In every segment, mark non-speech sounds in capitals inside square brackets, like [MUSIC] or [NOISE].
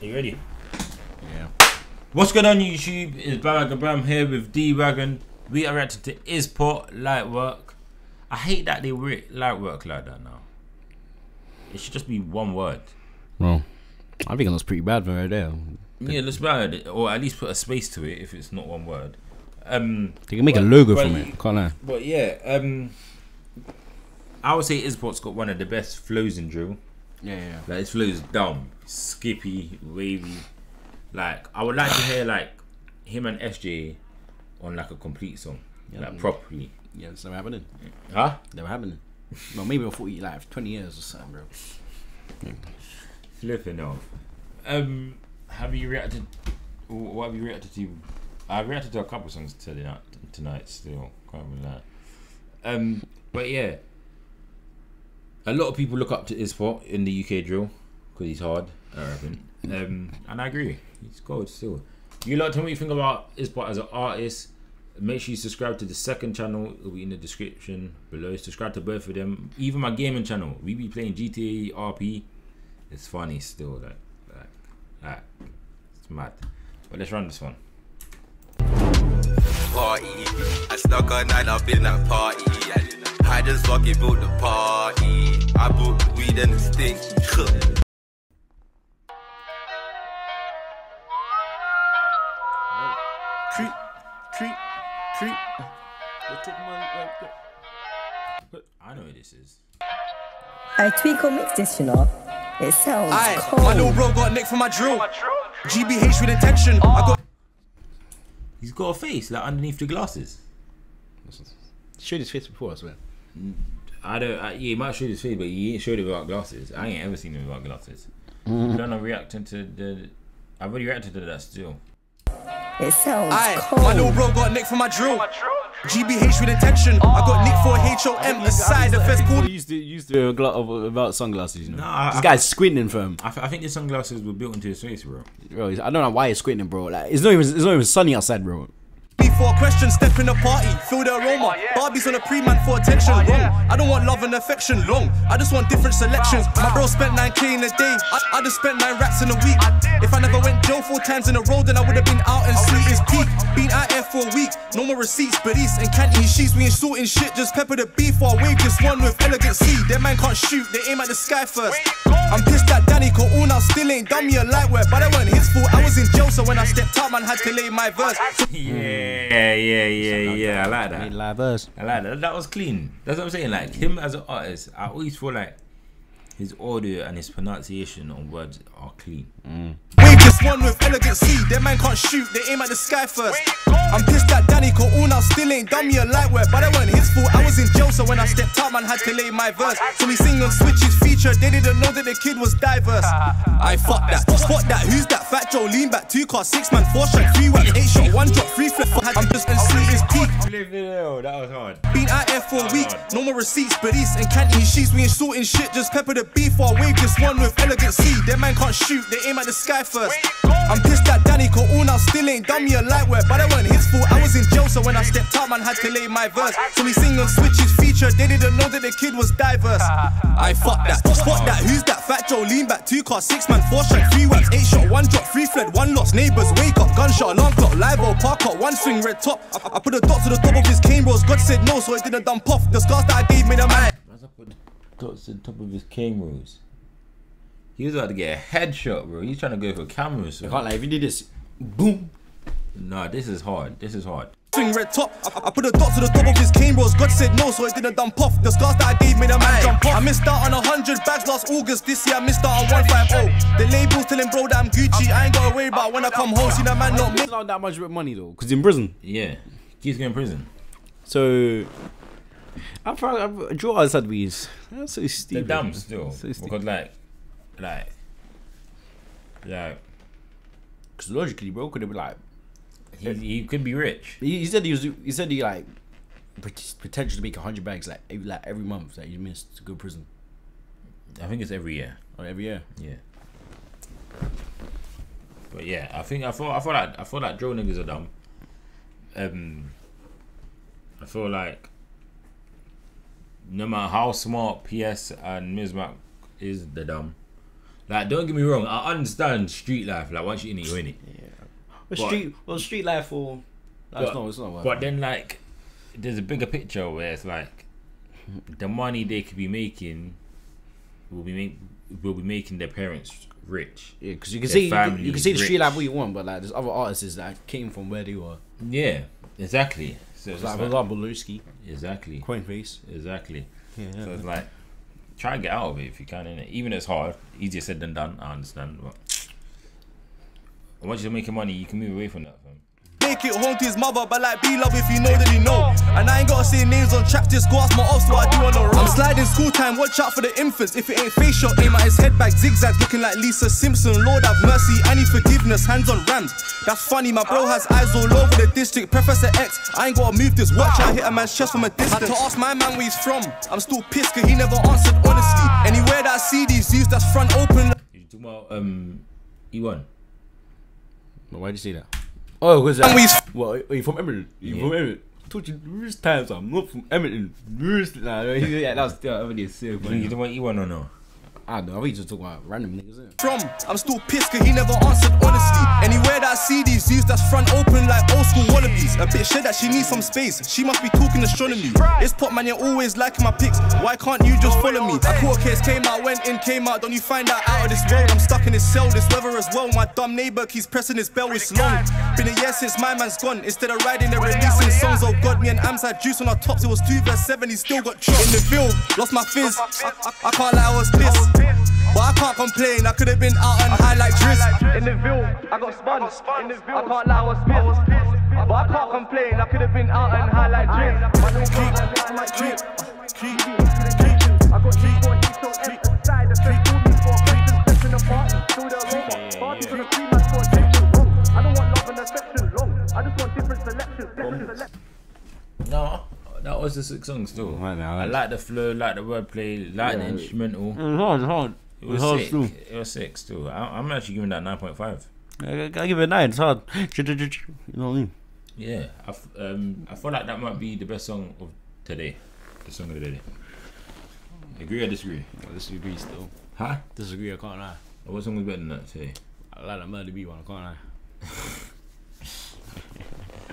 Are you ready? Yeah. What's going on YouTube? It's Barack Abraham here with D Wagon. We are reacting to Izzpot Light Work. I hate that they write light work like that now. It should just be one word. Well, I think it looks pretty bad right there. Yeah, let's bad or at least put a space to it if it's not one word. Um, They can make a logo but from you- it. Can't lie. but yeah, um, I would say Izzpot's got one of the best flows in drill. Yeah, yeah. Like his flow is dumb, skippy, wavy. Like I would like to hear like him and SJ on like a complete song, Yeah, like properly. Yeah, it's never happening. Huh? Never happening. well, maybe before you like 20 years or something, bro. Flipping off. Um, have you reacted? What have you reacted to? I reacted to a couple songs tonight. Tonight, still can't remember that. Um, but yeah, a lot of people look up to Izzpot in the UK drill because he's hard rapping. Um, and I agree, he's gold still. You lot, tell me what you think about Izzpot as an artist. Make sure you subscribe to the second channel. It'll be in the description below. Subscribe to both of them. Even my gaming channel. We be playing GTA RP. It's funny still. Like, like, like it's mad. But let's run this one. party. I snuck a night up in that party. And I just fucking built the party. I bought the weed and the stink. [LAUGHS] Treat, treat, treat. I know what this is. I tweak or mix this, you know. It sounds Aye, cold. my little bro got nicked for my drill. GBH with intention. I got He's got a face like underneath the glasses. Showed his face before, I swear. I don't. I, yeah, he might show his face, but he ain't showed it without glasses. I ain't ever seen him without glasses. You don't know reacting to the. I've already reacted to that still. It sounds Aye, cold. my little bro got nicked for my drill. GBH with intention. I got oh. nicked for HOM aside. The first called He used to used to gla- about sunglasses, you know. Nah, this I- guy's squinting for him. I, I think the sunglasses were built into his face, bro. Bro, I don't know why he's squinting, bro. Like, it's not even it's not even sunny outside, bro. Before question, step in the party, feel the aroma. Barbies on a pre-man for attention, wrong. I don't want love and affection, long. I just want different selections. My bro spent 9k in a day, I, I just spent 9 racks in a week. If I never went jail four times in a row, then I would have been out and sleet his peak. Been out here for a week, no more receipts, but and canteen sheets. We ain't sorting shit, just pepper the beef or wave this one with elegant C. Them man can't shoot, they aim at the sky first. I'm pissed at Danny, cause all now still ain't done me a light in jail, so when I stepped out, man had to lay my verse. So Yeah, yeah, yeah, yeah. I like Made that. live verse. I like that. That was clean. That's what I'm saying. Like him as an artist, I always feel like his audio and his pronunciation on words are clean. Wave this one with elegant C. Them man can't shoot, they aim at the sky first. I'm pissed at Danny, cause still ain't done me a light work, but that wasn't his fault. I was in jail, so when I stepped out, man had to lay my verse. So we sing on switches feature, they didn't know that the kid was diverse. I fuck that, spot that, who's that? Fat Joe, lean back, two car, six man, four strike, three whack, eight shot, one drop, three flip. I'm just and see his peak. That was hard. Been out here for a week, no more receipts, but and canteen sheets. We ain't sorting shit, just pepper the beef or wave this one with elegant C. Them man can't shoot, they aim at the sky first. I'm pissed at Danny, now still ain't done me a light work, but that wasn't his fault. I was in jail, so when I stepped out, man had to lay my verse. So we sing on switches feature, they didn't know that the kid was diverse. I fuck that, spot that, who's that? Fat Joe, lean back, two car, six man, four shot, three whacks, eight shot, one drop, three fled, one lost. Neighbors wake up, gunshot, alarm clock, live or park up, one swing, red top. I, I put a dot to the top of his cane bros. God said no, so it didn't dump off. The scars that I gave me the man. What's up with dots on top of his cane rolls? He was about to get a headshot, bro. He's trying to go for cameras. I can't like if you did this, boom. Nah, this is hard. This is hard. Swing red top. I, I put a dot to the top of his cane bros. God said no, so it didn't dump off. The scars that I gave me the man jump off. I missed out on a hundred bags last August. This year I missed out on 150. The labels telling bro that I'm Gucci. I ain't gotta worry about when I come home. See that man not me. It's not that much money though, because in prison. Yeah. He's going to prison. So, I probably I draw us at these. That's so stupid. They're stupid. dumb still. So stupid. because, like, like, like, Because logically, bro, could have been like. he, he could be rich. He, he said he was. He said he like pot- potential to make hundred bags like every, like every month that you missed to go to prison I think it's every year. or every year. Yeah. But yeah, I think I thought I thought like I feel like drill niggas are dumb. Um, I feel like no matter how smart PS and Mizormac is, they're dumb. Like, don't get me wrong, I understand street life. Like, once you're in it, you're in it. But But- street, well, street life or that's But- not. It's not. But then, like, there's a bigger picture where it's like the money they could be making will be make, will be making their parents rich. yeah, because you can see you can, you can see the street life what you want, but like there's other artists that came from where they were. Yeah, exactly. So it's Like for example, Loski, exactly, Kwengface. exactly. Yeah, So it's like try and get out of it if you can. Innit? Even it's hard, easier said than done. I understand, but once you're making money, you can move away from that. Fam. Make it home to his mother, but like be love if you know that he know. And I ain't gotta say names on track, just go ask my ops what I do on the road. I'm sliding school time, watch out for the infants. If it ain't face shot, aim at his head back, zigzag, looking like Lisa Simpson. Lord have mercy, I need forgiveness, hands on rams. That's funny, my bro has eyes all over the district. Professor X, I ain't gotta move this watch, I hit a man's chest from a distance. Had to ask my man where he's from. I'm still pissed, cause he never answered honestly. Anywhere that I see these views, that's front open. You talking about um, E1? But why'd you say that? Oh, because And we- well, are you from Emirates? You Yeah. from Emirates? I told you numerous times I'm not from Emirates. Numerous, nah, yeah, that was still already so You funny. talking about E1 or no? I don't know. I think you just talking about random niggas. From. I'm still pissed cause he never answered see these views, that's front open like old school wallabies. A bit shit that she needs some space. She must be talking astronomy. This pop man, you're always liking my pics. Why can't you just follow me? I caught A case came out, went in, came out. Don't you find out out of this world? I'm stuck in this cell, this weather as well. My dumb neighbor keeps pressing his bell, it's long. Been a year since my man's gone. Instead of riding, they're releasing songs. Oh god, me and Ams had juice on our tops. It was 2 verse 7, he still got chopped. In the Ville, lost my fizz. I, I, I can't lie, I was pissed. But I can't complain, I could have been out and high like Driz. In the Ville, I got spun. In the Ville, I can't lie, I was pissed. But I can't complain, I could have been out and high like Driz. Creep, creep, creep, creep. I got creep, creep, creep, creep. No, that was the six song still. Right now, I that's- like the flow, like the wordplay, like the instrumental. It was hard, it's hard. It was sick. It was sick still. I, I'm actually giving that 9.5. I, I give it a nine. It's hard. [LAUGHS] You know what I mean? Yeah, I, f- um, I feel like that might be the best song of today. The song of the day. Agree or disagree? I disagree still. Huh? Disagree, I can't lie. What song was better than that today? I like that Murder B one, I can't lie.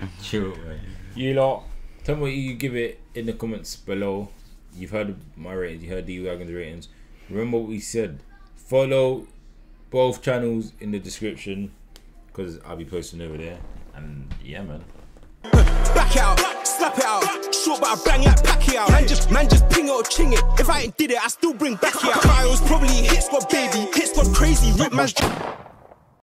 [LAUGHS] Chill, man. You lot, tell me what you give it in the comments below. You've heard my ratings, you heard D Wagon's ratings. Remember what we said. Follow both channels in the description because I'll be posting over there. And yeah, man. Back out, slap it out. Short but I bang like Pacquiao. Man just, man just ping it or ching it. If I ain't did it, I still bring back out. Probably hit squad baby, hit squad crazy. Rip man's.